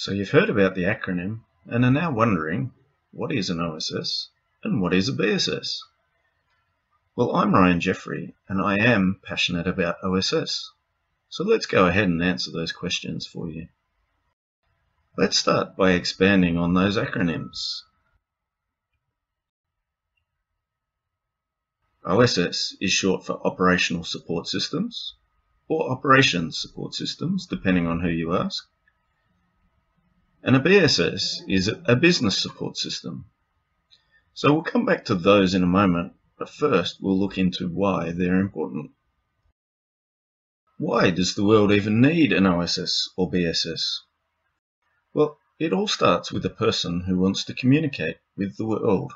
So you've heard about the acronym and are now wondering what is an OSS and what is a BSS? Well, I'm Ryan Jeffery and I am passionate about OSS. So let's go ahead and answer those questions for you. Let's start by expanding on those acronyms. OSS is short for Operational Support Systems or Operations Support Systems, depending on who you ask. And a BSS is a business support system. So we'll come back to those in a moment, but first we'll look into why they're important. Why does the world even need an OSS or BSS? Well, it all starts with a person who wants to communicate with the world.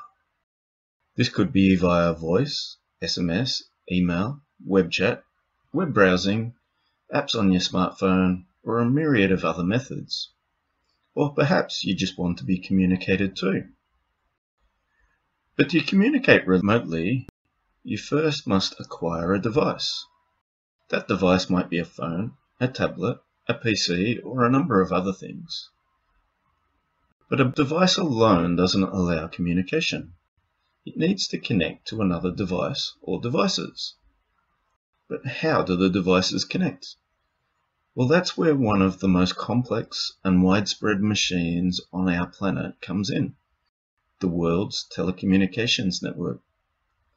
This could be via voice, SMS, email, web chat, web browsing, apps on your smartphone, or a myriad of other methods. Or perhaps you just want to be communicated to. But to communicate remotely, you first must acquire a device. That device might be a phone, a tablet, a PC, or a number of other things. But a device alone doesn't allow communication. It needs to connect to another device or devices. But how do the devices connect? Well, that's where one of the most complex and widespread machines on our planet comes in the world's telecommunications network,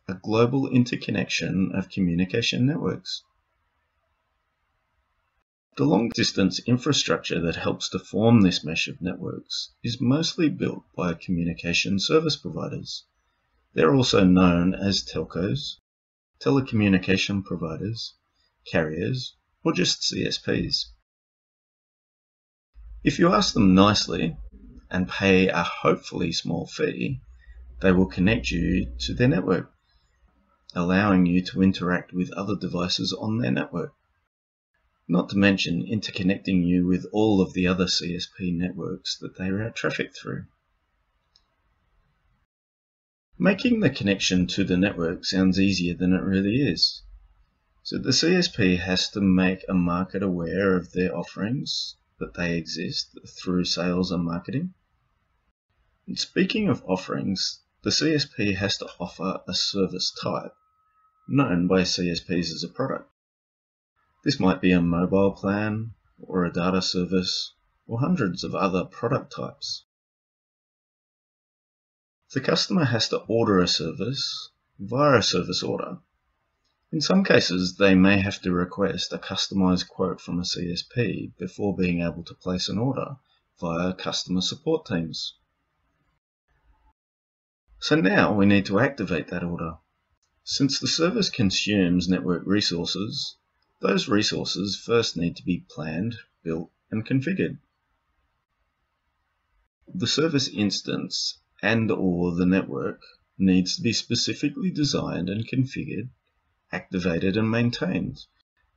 a global interconnection of communication networks. The long distance infrastructure that helps to form this mesh of networks is mostly built by communication service providers. They're also known as telcos, telecommunication providers, carriers, or just CSPs. If you ask them nicely and pay a hopefully small fee, they will connect you to their network, allowing you to interact with other devices on their network. Not to mention interconnecting you with all of the other CSP networks that they route traffic through. Making the connection to the network sounds easier than it really is. So the CSP has to make a market aware of their offerings, that they exist through sales and marketing. And speaking of offerings, the CSP has to offer a service type, known by CSPs as a product. This might be a mobile plan, or a data service, or hundreds of other product types. The customer has to order a service via a service order in some cases, they may have to request a customized quote from a CSP before being able to place an order via customer support teams. So now we need to activate that order. Since the service consumes network resources, those resources first need to be planned, built, and configured. The service instance and or the network needs to be specifically designed and configured activated and maintained.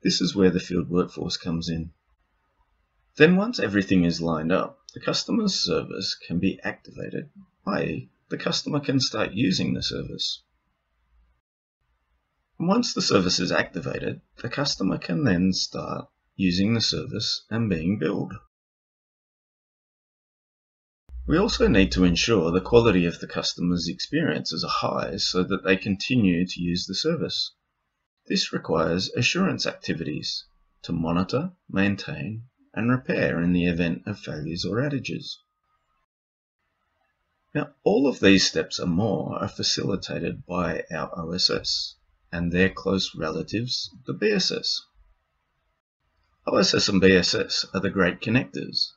This is where the field workforce comes in. Then once everything is lined up, the customer's service can be activated, i.e. the customer can start using the service. Once the service is activated, the customer can then start using the service and being billed. We also need to ensure the quality of the customer's experience is high so that they continue to use the service. This requires assurance activities to monitor, maintain, and repair in the event of failures or outages. Now, all of these steps and more are facilitated by our OSS and their close relatives, the BSS. OSS and BSS are the great connectors.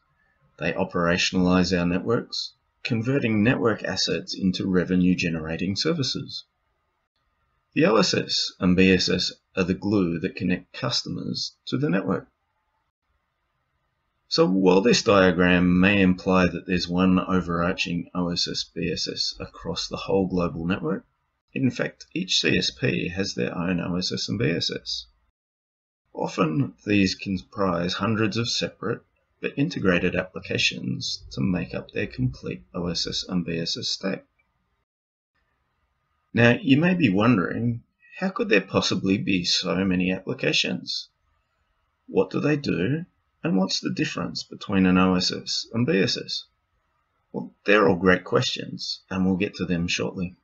They operationalize our networks, converting network assets into revenue generating services. The OSS and BSS are the glue that connect customers to the network. So while this diagram may imply that there's one overarching OSS BSS across the whole global network, in fact each CSP has their own OSS and BSS. Often these comprise hundreds of separate but integrated applications to make up their complete OSS and BSS stack. Now, you may be wondering, how could there possibly be so many applications? What do they do, And what's the difference between an OSS and BSS? Well, they're all great questions, and we'll get to them shortly.